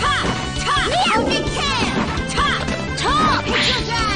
Top! Top! Top! Top! Top!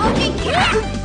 Okay, yeah!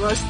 was